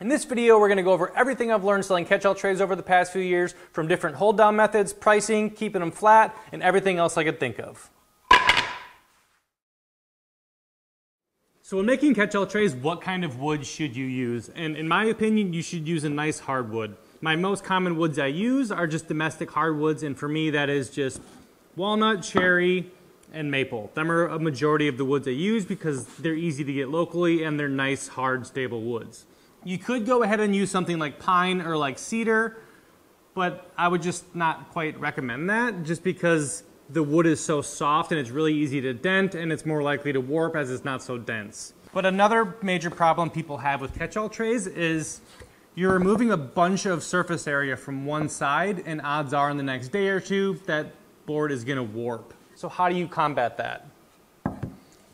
In this video, we're going to go over everything I've learned selling catch-all trays over the past few years, from different hold-down methods, pricing, keeping them flat, and everything else I could think of. So when making catch-all trays, what kind of wood should you use? And in my opinion, you should use a nice hardwood. My most common woods I use are just domestic hardwoods, and for me that is just walnut, cherry, and maple. Them are a majority of the woods I use because they're easy to get locally and they're nice, hard, stable woods. You could go ahead and use something like pine or like cedar, but I would just not quite recommend that just because the wood is so soft and it's really easy to dent and it's more likely to warp as it's not so dense. But another major problem people have with catch-all trays is you're removing a bunch of surface area from one side and odds are in the next day or two that board is gonna warp. So how do you combat that?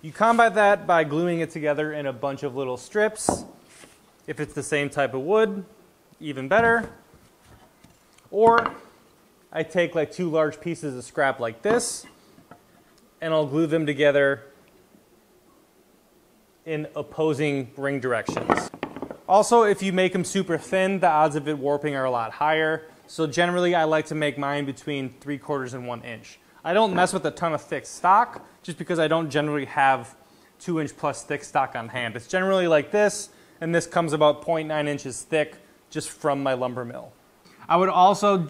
You combat that by gluing it together in a bunch of little strips. If it's the same type of wood, even better. Or I take like two large pieces of scrap like this and I'll glue them together in opposing ring directions. Also, if you make them super thin, the odds of it warping are a lot higher. So generally, I like to make mine between three quarters and one inch. I don't mess with a ton of thick stock just because I don't generally have two inch plus thick stock on hand. It's generally like this, and this comes about 0.9 inches thick just from my lumber mill. I would also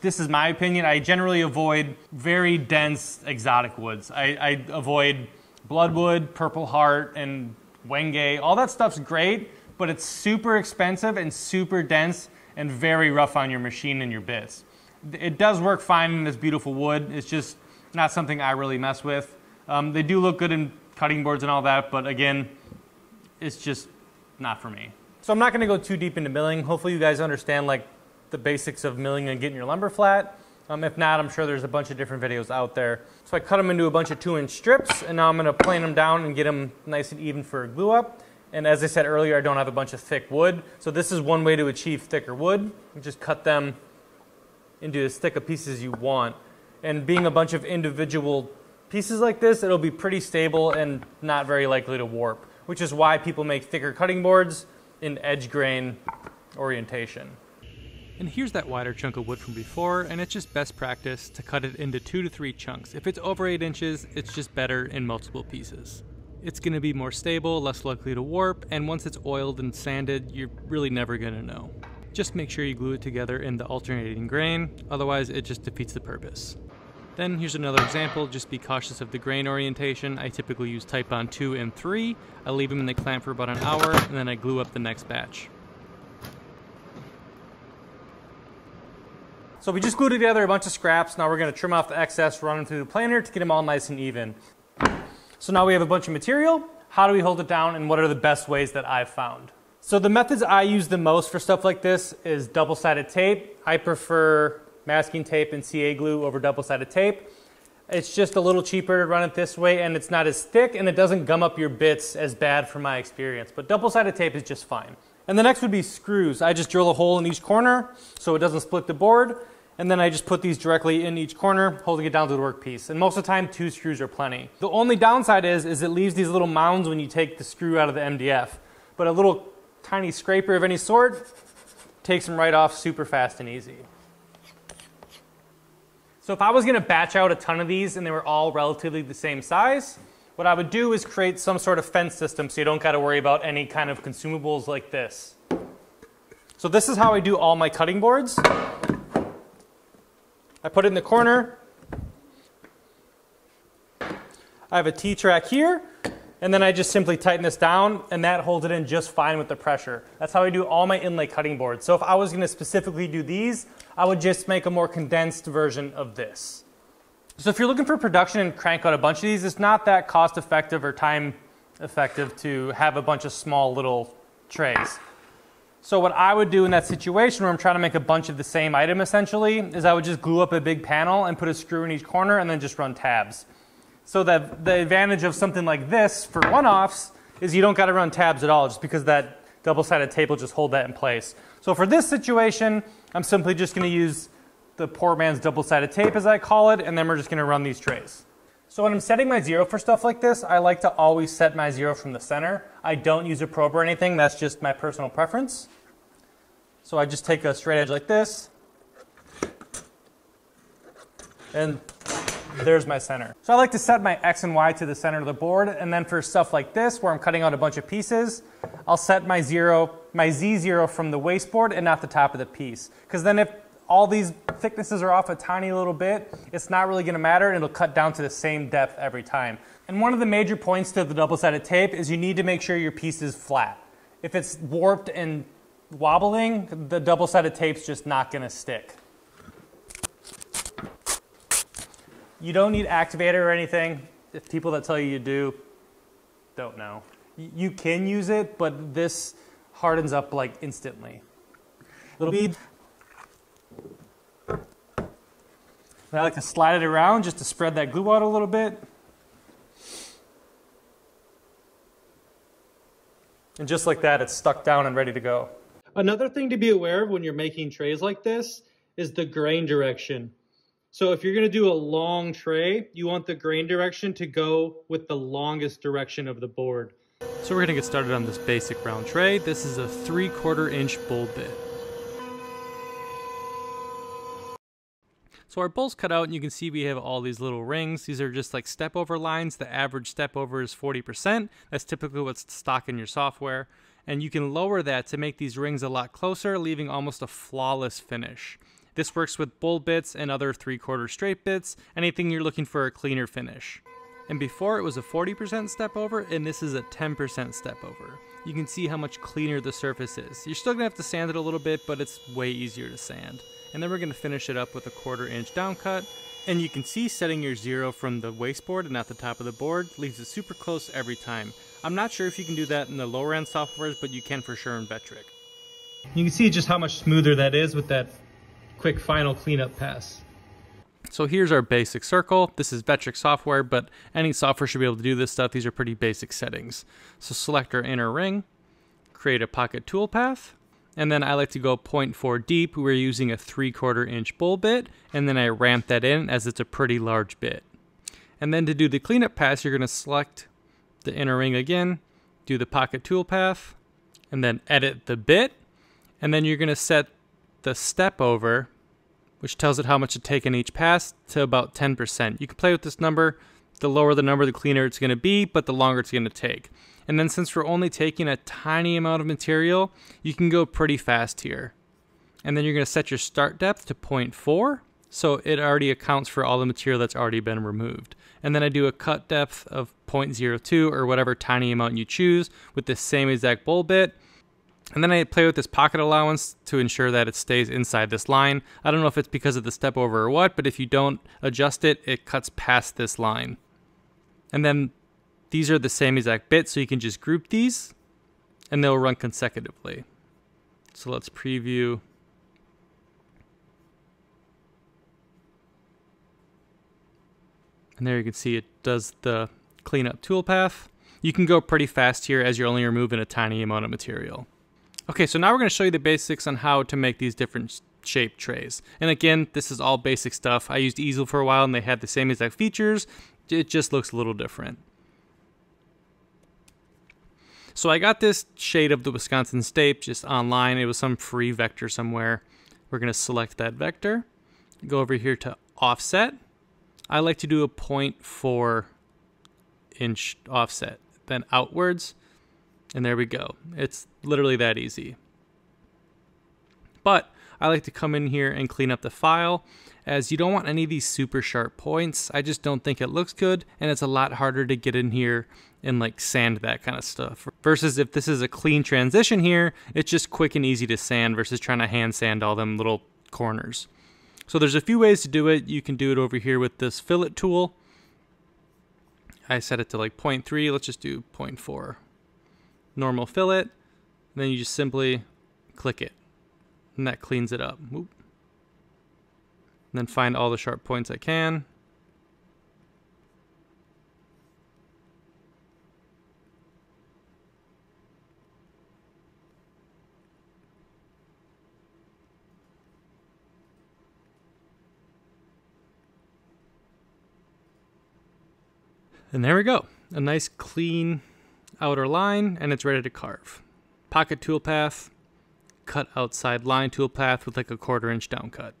this is my opinion, I generally avoid very dense exotic woods. I, I avoid bloodwood, purple heart, and wenge. All that stuff's great, but it's super expensive and super dense and very rough on your machine and your bits. It does work fine in this beautiful wood. It's just not something I really mess with. Um, they do look good in cutting boards and all that, but again, it's just not for me. So I'm not going to go too deep into milling. Hopefully you guys understand like the basics of milling and getting your lumber flat. Um, if not, I'm sure there's a bunch of different videos out there. So I cut them into a bunch of two inch strips and now I'm gonna plane them down and get them nice and even for a glue up. And as I said earlier, I don't have a bunch of thick wood. So this is one way to achieve thicker wood. You just cut them into as thick a pieces as you want. And being a bunch of individual pieces like this, it'll be pretty stable and not very likely to warp, which is why people make thicker cutting boards in edge grain orientation. And here's that wider chunk of wood from before, and it's just best practice to cut it into two to three chunks. If it's over eight inches, it's just better in multiple pieces. It's gonna be more stable, less likely to warp, and once it's oiled and sanded, you're really never gonna know. Just make sure you glue it together in the alternating grain, otherwise it just defeats the purpose. Then here's another example, just be cautious of the grain orientation. I typically use Titebond 2 and 3. I leave them in the clamp for about an hour, and then I glue up the next batch. So we just glued together a bunch of scraps. Now we're going to trim off the excess, run them through the planer to get them all nice and even. So now we have a bunch of material. How do we hold it down and what are the best ways that I've found? So the methods I use the most for stuff like this is double-sided tape. I prefer masking tape and CA glue over double-sided tape. It's just a little cheaper to run it this way and it's not as thick and it doesn't gum up your bits as bad from my experience. But double-sided tape is just fine. And the next would be screws. I just drill a hole in each corner so it doesn't split the board. And then I just put these directly in each corner, holding it down to the workpiece. And most of the time, two screws are plenty. The only downside is, is it leaves these little mounds when you take the screw out of the MDF. But a little tiny scraper of any sort takes them right off super fast and easy. So if I was gonna batch out a ton of these and they were all relatively the same size, what I would do is create some sort of fence system so you don't got to worry about any kind of consumables like this. So this is how I do all my cutting boards. I put it in the corner. I have a T-track here, and then I just simply tighten this down, and that holds it in just fine with the pressure. That's how I do all my inlay cutting boards. So if I was going to specifically do these, I would just make a more condensed version of this. So if you're looking for production and crank out a bunch of these, it's not that cost effective or time effective to have a bunch of small little trays. So what I would do in that situation where I'm trying to make a bunch of the same item essentially is I would just glue up a big panel and put a screw in each corner and then just run tabs. So that the advantage of something like this for one-offs is you don't got to run tabs at all just because that double-sided tape will just hold that in place. So for this situation, I'm simply just going to use the poor man's double-sided tape as I call it, and then we're just going to run these trays. So when I'm setting my zero for stuff like this, I like to always set my zero from the center. I don't use a probe or anything, that's just my personal preference. So I just take a straight edge like this, and there's my center. So I like to set my X and Y to the center of the board, and then for stuff like this, where I'm cutting out a bunch of pieces, I'll set my zero, my Z0 from the wasteboard and not the top of the piece. Because then if all these thicknesses are off a tiny little bit, it's not really gonna matter and it'll cut down to the same depth every time. And one of the major points to the double-sided tape is you need to make sure your piece is flat. If it's warped and wobbling, the double-sided tape's just not gonna stick. You don't need activator or anything. If people that tell you you do, don't know. You can use it, but this hardens up like instantly. Little bead. I like to slide it around just to spread that glue out a little bit. And just like that, it's stuck down and ready to go. Another thing to be aware of when you're making trays like this is the grain direction. So if you're going to do a long tray, you want the grain direction to go with the longest direction of the board. So we're going to get started on this basic round tray. This is a 3 quarter inch bowl bit. So our bowl's cut out and you can see we have all these little rings. These are just like step over lines. The average step over is 40%. That's typically what's stock in your software. And you can lower that to make these rings a lot closer, leaving almost a flawless finish. This works with bowl bits and other 3 quarter straight bits, anything you're looking for a cleaner finish. And before it was a 40% step over, and this is a 10% step over. You can see how much cleaner the surface is. You're still gonna have to sand it a little bit, but it's way easier to sand and then we're to finish it up with a quarter inch down cut. And you can see setting your zero from the wasteboard and at the top of the board leaves it super close every time. I'm not sure if you can do that in the lower end softwares, but you can for sure in Vectric. You can see just how much smoother that is with that quick final cleanup pass. So here's our basic circle. This is Vectric software, but any software should be able to do this stuff. These are pretty basic settings. So select our inner ring, create a pocket toolpath, and then I like to go 0.4 deep. We're using a 3 quarter inch bowl bit, and then I ramp that in as it's a pretty large bit. And then to do the cleanup pass, you're going to select the inner ring again, do the pocket tool path, and then edit the bit. And then you're going to set the step over, which tells it how much to take in each pass, to about 10%. You can play with this number. The lower the number, the cleaner it's going to be, but the longer it's going to take. And then since we're only taking a tiny amount of material, you can go pretty fast here. And then you're going to set your start depth to 0.4. So it already accounts for all the material that's already been removed. And then I do a cut depth of 0.02 or whatever tiny amount you choose with the same exact bowl bit. And then I play with this pocket allowance to ensure that it stays inside this line. I don't know if it's because of the step over or what, but if you don't adjust it, it cuts past this line. And then these are the same exact bit, so you can just group these and they'll run consecutively. So let's preview. And there you can see it does the cleanup toolpath. You can go pretty fast here as you're only removing a tiny amount of material. Okay, so now we're going to show you the basics on how to make these different shape trays. And again, this is all basic stuff. I used Easel for a while and they had the same exact features. It just looks a little different. So I got this shade of the Wisconsin State just online. It was some free vector somewhere. We're going to select that vector. Go over here to offset. I like to do a 0.4 inch offset, then outwards, and there we go. It's literally that easy. But I like to come in here and clean up the file as you don't want any of these super sharp points. I just don't think it looks good and it's a lot harder to get in here and like sand that kind of stuff. Versus if this is a clean transition here, it's just quick and easy to sand versus trying to hand sand all them little corners. So there's a few ways to do it. You can do it over here with this fillet tool. I set it to like 0.3, let's just do 0.4. Normal fillet, then you just simply click it and that cleans it up. And then find all the sharp points I can. And there we go. A nice clean outer line and it's ready to carve. Pocket toolpath, cut outside line toolpath with like a quarter inch down cut.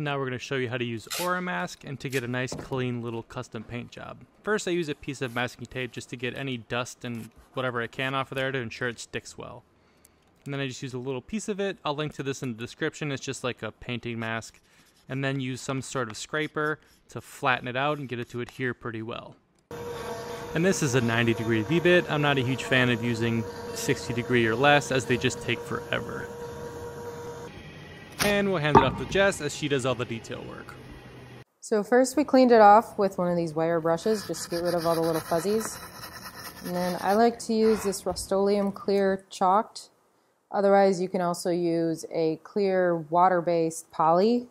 And now we're going to show you how to use Aura Oramask and to get a nice clean little custom paint job. First I use a piece of masking tape just to get any dust and whatever I can off of there to ensure it sticks well. And then I just use a little piece of it. I'll link to this in the description. It's just like a painting mask. And then use some sort of scraper to flatten it out and get it to adhere pretty well. And this is a 90 degree V-bit. I'm not a huge fan of using 60 degree or less as they just take forever. And we'll hand it off to Jess as she does all the detail work. So first we cleaned it off with one of these wire brushes just to get rid of all the little fuzzies. And then I like to use this Rust-Oleum clear chalked. Otherwise you can also use a clear water-based poly.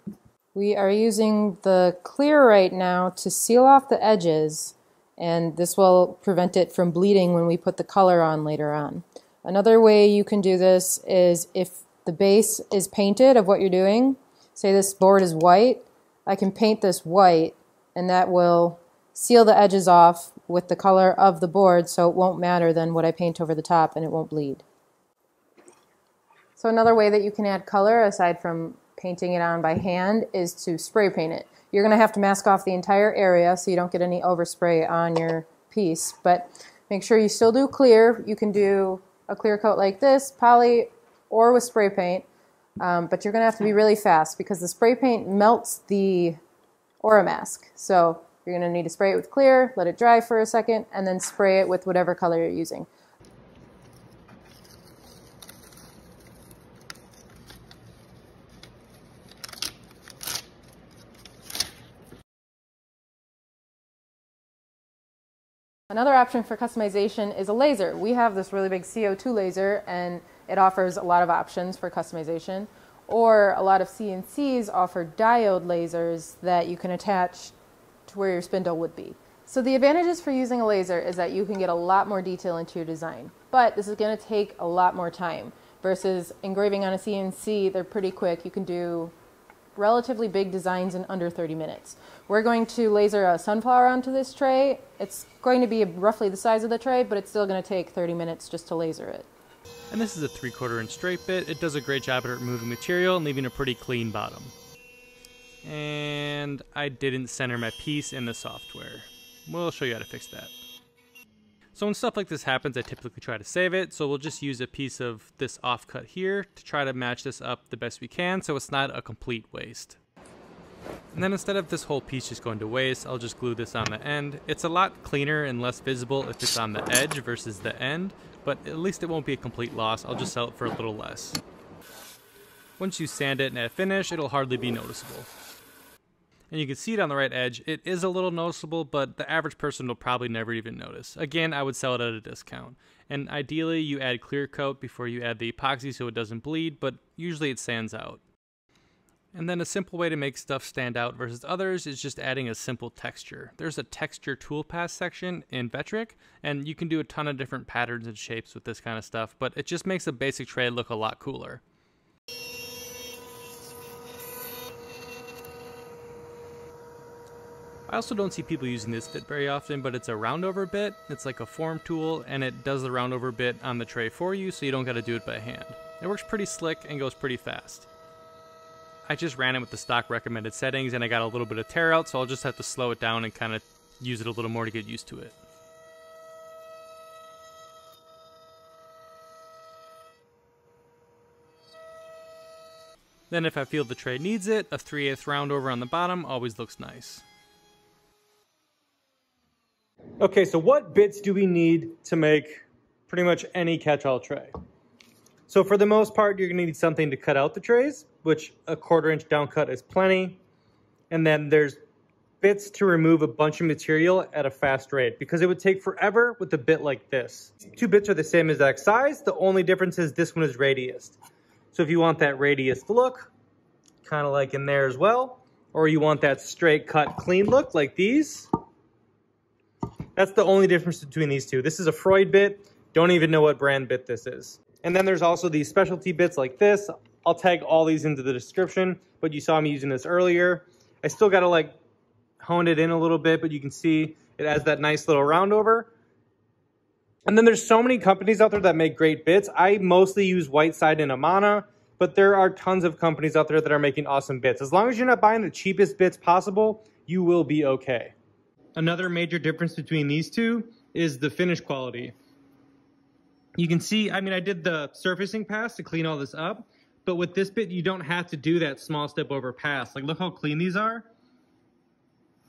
We are using the clear right now to seal off the edges and this will prevent it from bleeding when we put the color on later on. Another way you can do this is if the base is painted of what you're doing, say this board is white, I can paint this white and that will seal the edges off with the color of the board so it won't matter then what I paint over the top and it won't bleed. So another way that you can add color aside from painting it on by hand is to spray paint it. You're going to have to mask off the entire area so you don't get any overspray on your piece, but make sure you still do clear. You can do a clear coat like this, poly, or with spray paint. Um, but you're going to have to be really fast because the spray paint melts the Oramask. So you're going to need to spray it with clear, let it dry for a second, and then spray it with whatever color you're using. Another option for customization is a laser. We have this really big CO2 laser and it offers a lot of options for customization. Or a lot of CNCs offer diode lasers that you can attach to where your spindle would be. So the advantages for using a laser is that you can get a lot more detail into your design. But this is going to take a lot more time versus engraving on a CNC, they're pretty quick. You can do relatively big designs in under 30 minutes. We're going to laser a sunflower onto this tray. It's going to be roughly the size of the tray, but it's still going to take 30 minutes just to laser it. And this is a 3 quarter inch straight bit. It does a great job at removing material and leaving a pretty clean bottom. And I didn't center my piece in the software. We'll show you how to fix that. So when stuff like this happens, I typically try to save it. So we'll just use a piece of this offcut here to try to match this up the best we can so it's not a complete waste. And then instead of this whole piece just going to waste, I'll just glue this on the end. It's a lot cleaner and less visible if it's on the edge versus the end, but at least it won't be a complete loss. I'll just sell it for a little less. Once you sand it and finish, it'll hardly be noticeable. And you can see it on the right edge. It is a little noticeable, but the average person will probably never even notice. Again, I would sell it at a discount. And ideally, you add clear coat before you add the epoxy so it doesn't bleed, but usually it sands out. And then a simple way to make stuff stand out versus others is just adding a simple texture. There's a texture toolpath section in Vectric, and you can do a ton of different patterns and shapes with this kind of stuff, but it just makes a basic tray look a lot cooler. I also don't see people using this bit very often, but it's a roundover bit. It's like a form tool, and it does the roundover bit on the tray for you, so you don't gotta do it by hand. It works pretty slick and goes pretty fast. I just ran it with the stock recommended settings and I got a little bit of tear out, so I'll just have to slow it down and kind of use it a little more to get used to it. Then if I feel the tray needs it, a 3 8 round over on the bottom always looks nice. Okay, so what bits do we need to make pretty much any catch-all tray? So for the most part, you're gonna need something to cut out the trays, which a quarter inch down cut is plenty. And then there's bits to remove a bunch of material at a fast rate because it would take forever with a bit like this. Two bits are the same exact size. The only difference is this one is radiused. So if you want that radiused look, kind of like in there as well, or you want that straight cut clean look like these, That's the only difference between these two. This is a Freud bit. Don't even know what brand bit this is. And then there's also these specialty bits like this. I'll tag all these into the description, but you saw me using this earlier. I still got to like hone it in a little bit, but you can see it has that nice little round over. And then there's so many companies out there that make great bits. I mostly use Whiteside and Amana, but there are tons of companies out there that are making awesome bits. As long as you're not buying the cheapest bits possible, you will be okay. Another major difference between these two is the finish quality. You can see, I mean, I did the surfacing pass to clean all this up, but with this bit, you don't have to do that small step over pass. Like, look how clean these are.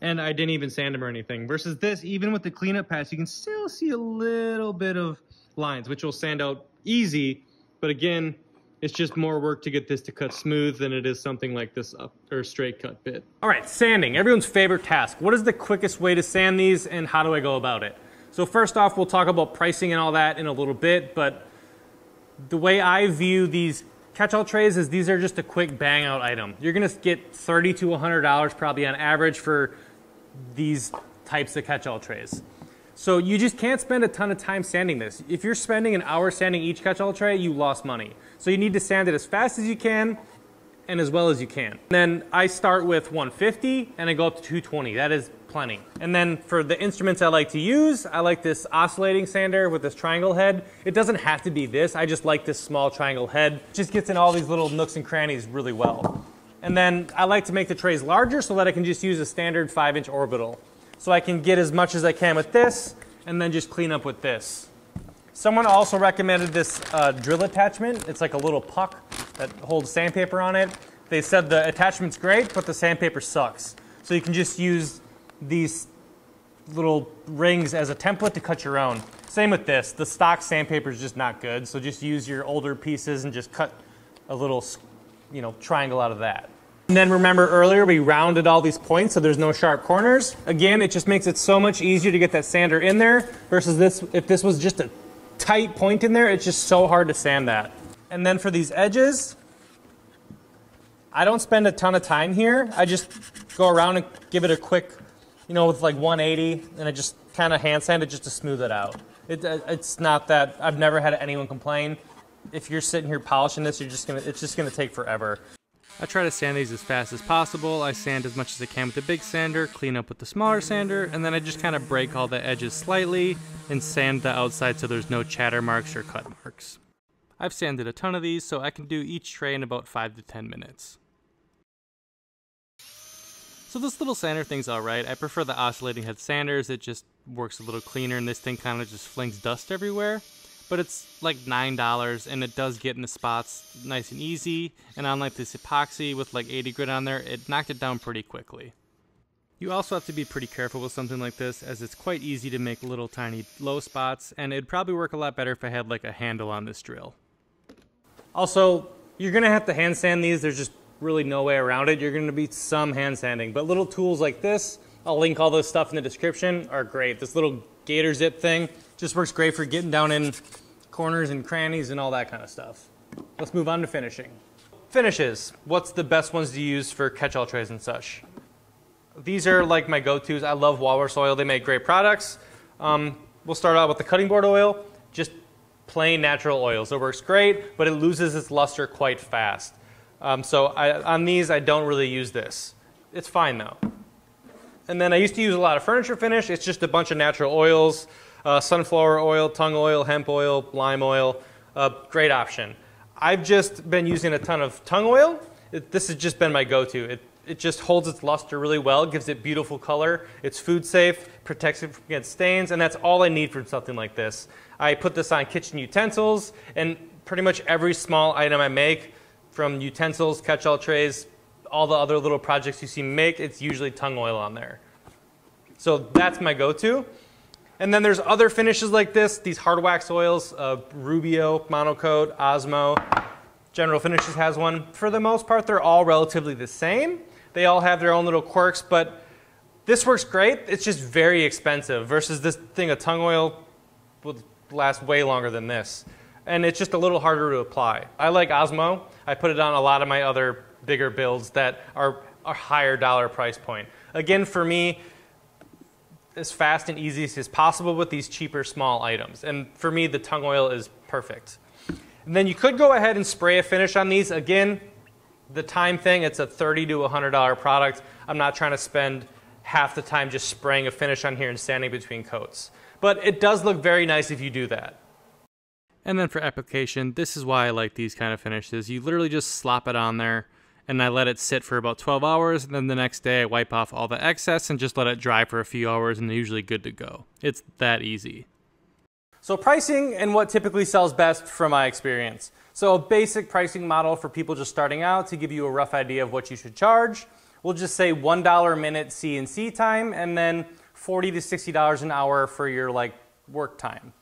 And I didn't even sand them or anything. Versus this, even with the cleanup pass, you can still see a little bit of lines, which will sand out easy. But again, it's just more work to get this to cut smooth than it is something like this up or straight cut bit. All right, sanding, everyone's favorite task. What is the quickest way to sand these and how do I go about it? So first off, we'll talk about pricing and all that in a little bit, but the way I view these catch-all trays is these are just a quick bang out item. You're gonna get 30 to $100 probably on average for these types of catch-all trays. So you just can't spend a ton of time sanding this. If you're spending an hour sanding each catch-all tray, you lost money. So you need to sand it as fast as you can and as well as you can. And then I start with 150 and I go up to 220. That is plenty. And then for the instruments I like to use, I like this oscillating sander with this triangle head. It doesn't have to be this. I just like this small triangle head. Just gets in all these little nooks and crannies really well. And then I like to make the trays larger so that I can just use a standard 5 inch orbital. So I can get as much as I can with this and then just clean up with this. Someone also recommended this uh, drill attachment. It's like a little puck that holds sandpaper on it. They said the attachment's great, but the sandpaper sucks. So you can just use these little rings as a template to cut your own. Same with this. The stock sandpaper is just not good, so just use your older pieces and just cut a little, you know, triangle out of that. And then remember earlier we rounded all these points so there's no sharp corners. Again, it just makes it so much easier to get that sander in there versus this, if this was just a tight point in there, it's just so hard to sand that. And then for these edges, I don't spend a ton of time here. I just go around and give it a quick, you know, with like 180, and I just kind of hand sand it just to smooth it out. It, uh, it's not that, I've never had anyone complain. If you're sitting here polishing this, you're just gonna, it's just gonna take forever. I try to sand these as fast as possible. I sand as much as I can with the big sander, clean up with the smaller sander, and then I just kind of break all the edges slightly and sand the outside so there's no chatter marks or cut marks. I've sanded a ton of these, so I can do each tray in about 5 to 10 minutes. So this little sander thing's alright. I prefer the oscillating head sanders, it just works a little cleaner and this thing kind of just flings dust everywhere but it's like $9 and it does get in the spots nice and easy. And unlike this epoxy with like 80 grit on there, it knocked it down pretty quickly. You also have to be pretty careful with something like this as it's quite easy to make little tiny low spots and it'd probably work a lot better if I had like a handle on this drill. Also, you're gonna have to hand sand these. There's just really no way around it. You're gonna be some hand sanding, but little tools like this, I'll link all this stuff in the description, are great. This little gator zip thing just works great for getting down in corners and crannies and all that kind of stuff. Let's move on to finishing. Finishes. What's the best ones to use for catch-all trays and such? These are like my go-tos. I love Walrus Oil. They make great products. Um, we'll start out with the cutting board oil. Just plain natural oils. It works great, but it loses its luster quite fast. Um, so I, on these, I don't really use this. It's fine though. And then I used to use a lot of furniture finish. It's just a bunch of natural oils uh, sunflower oil, tung oil, hemp oil, lime oil. Uh, great option. I've just been using a ton of tung oil. It, this has just been my go-to. It, it just holds its luster really well, gives it beautiful color. It's food safe, protects it against stains, and that's all I need from something like this. I put this on kitchen utensils, and pretty much every small item I make, from utensils, catch-all trays, all the other little projects you see make, it's usually tung oil on there. So that's my go-to. And then there's other finishes like this, these hard wax oils, uh, Rubio, Monocoat, Osmo. General Finishes has one. For the most part, they're all relatively the same. They all have their own little quirks, but this works great. It's just very expensive versus this thing of tung oil will last way longer than this. And it's just a little harder to apply. I like Osmo. I put it on a lot of my other bigger builds that are a higher dollar price point. Again, for me, as fast and easy as possible with these cheaper small items. And for me, the tung oil is perfect. And then you could go ahead and spray a finish on these. Again, the time thing, it's a $30 to $100 product. I'm not trying to spend half the time just spraying a finish on here and standing between coats. But it does look very nice if you do that. And then for application, this is why I like these kind of finishes. You literally just slop it on there and I let it sit for about 12 hours. And then the next day I wipe off all the excess and just let it dry for a few hours and they're usually good to go. It's that easy. So pricing and what typically sells best from my experience. So a basic pricing model for people just starting out to give you a rough idea of what you should charge. We'll just say $1 a minute CNC time and then 40 to $60 an hour for your like work time.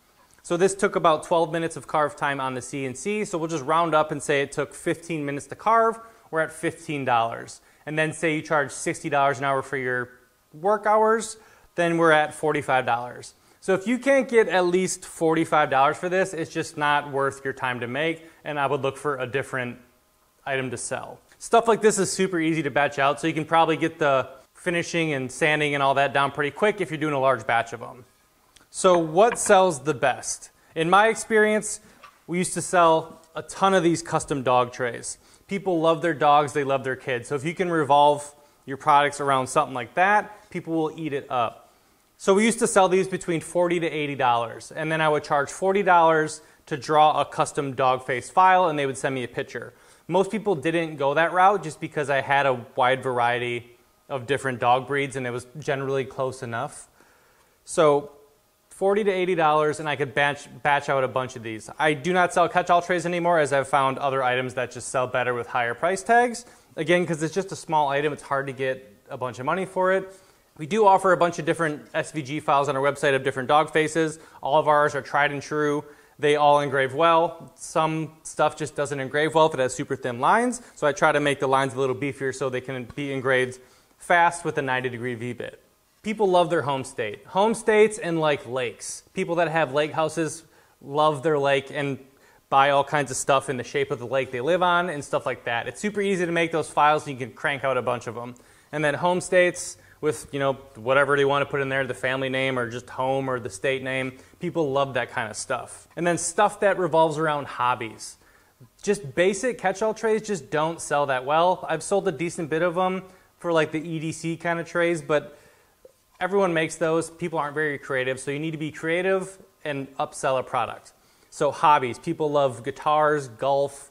So this took about 12 minutes of carve time on the CNC. So we'll just round up and say it took 15 minutes to carve. We're at $15. And then say you charge $60 an hour for your work hours, then we're at $45. So if you can't get at least $45 for this, it's just not worth your time to make, and I would look for a different item to sell. Stuff like this is super easy to batch out, so you can probably get the finishing and sanding and all that down pretty quick if you're doing a large batch of them. So what sells the best? In my experience, we used to sell a ton of these custom dog trays. People love their dogs, they love their kids. So if you can revolve your products around something like that, people will eat it up. So we used to sell these between 40 to $80, and then I would charge $40 to draw a custom dog face file, and they would send me a picture. Most people didn't go that route just because I had a wide variety of different dog breeds, and it was generally close enough. So 40 to $80 and I could batch, batch out a bunch of these. I do not sell catch-all trays anymore as I've found other items that just sell better with higher price tags. Again, because it's just a small item, it's hard to get a bunch of money for it. We do offer a bunch of different SVG files on our website of different dog faces. All of ours are tried and true. They all engrave well. Some stuff just doesn't engrave well if it has super thin lines. So I try to make the lines a little beefier so they can be engraved fast with a 90 degree V-bit people love their home state. Home states and like lakes. People that have lake houses love their lake and buy all kinds of stuff in the shape of the lake they live on and stuff like that. It's super easy to make those files and you can crank out a bunch of them. And then home states with, you know, whatever they want to put in there, the family name or just home or the state name. People love that kind of stuff. And then stuff that revolves around hobbies. Just basic catch-all trays just don't sell that well. I've sold a decent bit of them for like the EDC kind of trays, but everyone makes those. People aren't very creative, so you need to be creative and upsell a product. So hobbies, people love guitars, golf,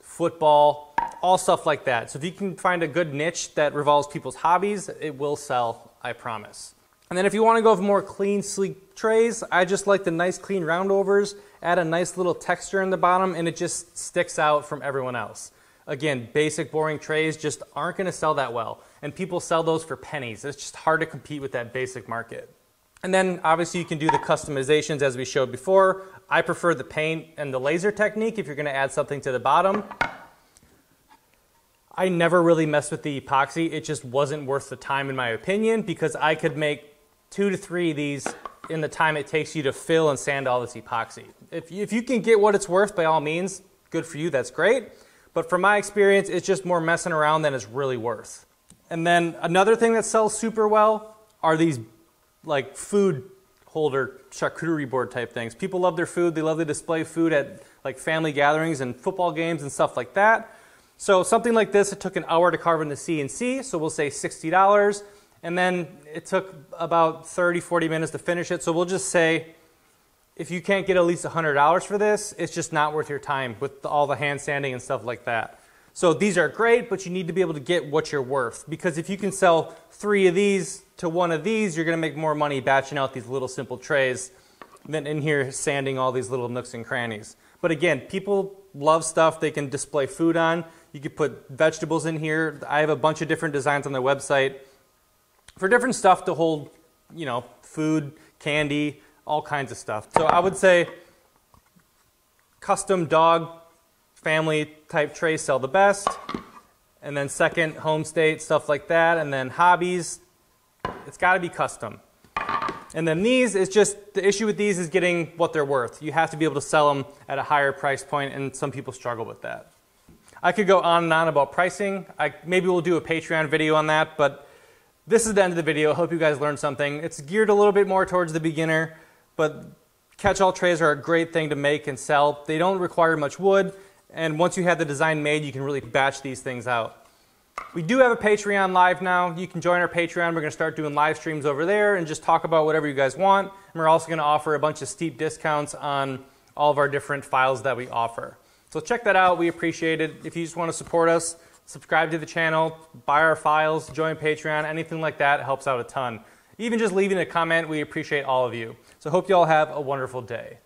football, all stuff like that. So if you can find a good niche that revolves people's hobbies, it will sell, I promise. And then if you want to go with more clean, sleek trays, I just like the nice clean roundovers, add a nice little texture in the bottom, and it just sticks out from everyone else. Again, basic boring trays just aren't going to sell that well and people sell those for pennies. It's just hard to compete with that basic market. And then obviously you can do the customizations as we showed before. I prefer the paint and the laser technique if you're going to add something to the bottom. I never really messed with the epoxy. It just wasn't worth the time in my opinion because I could make two to three of these in the time it takes you to fill and sand all this epoxy. If you, if you can get what it's worth, by all means, good for you, that's great. But from my experience, it's just more messing around than it's really worth. And then another thing that sells super well are these like food holder charcuterie board type things. People love their food. They love to display food at like family gatherings and football games and stuff like that. So something like this, it took an hour to carve in the CNC, so we'll say $60. And then it took about 30, 40 minutes to finish it. So we'll just say if you can't get at least $100 for this, it's just not worth your time with all the hand sanding and stuff like that. So these are great, but you need to be able to get what you're worth. Because if you can sell three of these to one of these, you're going to make more money batching out these little simple trays than in here sanding all these little nooks and crannies. But again, people love stuff they can display food on. You could put vegetables in here. I have a bunch of different designs on the website for different stuff to hold, you know, food, candy, all kinds of stuff. So I would say custom dog family type trays sell the best. And then second, home state, stuff like that. And then hobbies, it's got to be custom. And then these is just, the issue with these is getting what they're worth. You have to be able to sell them at a higher price point, and some people struggle with that. I could go on and on about pricing. I, maybe we'll do a Patreon video on that, but This is the end of the video. I hope you guys learned something. It's geared a little bit more towards the beginner, but catch-all trays are a great thing to make and sell. They don't require much wood, and once you have the design made, you can really batch these things out. We do have a Patreon live now. You can join our Patreon. We're going to start doing live streams over there and just talk about whatever you guys want. And we're also going to offer a bunch of steep discounts on all of our different files that we offer. So check that out. We appreciate it. If you just want to support us, subscribe to the channel, buy our files, join Patreon, anything like that helps out a ton. Even just leaving a comment, we appreciate all of you. So hope you all have a wonderful day.